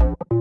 you